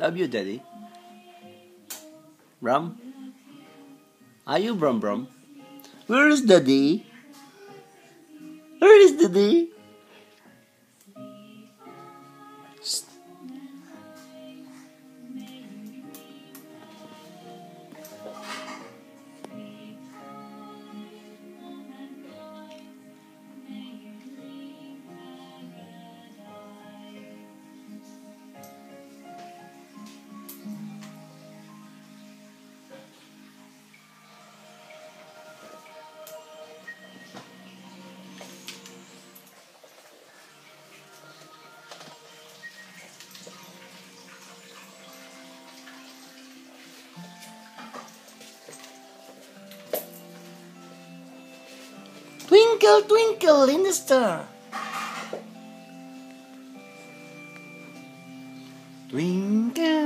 Love you, Daddy. Brum? Are you Brum Brum? Where is Daddy? Where is Daddy? Twinkle, twinkle in the star. Twinkle,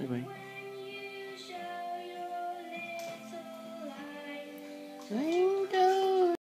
Anyway. Bye.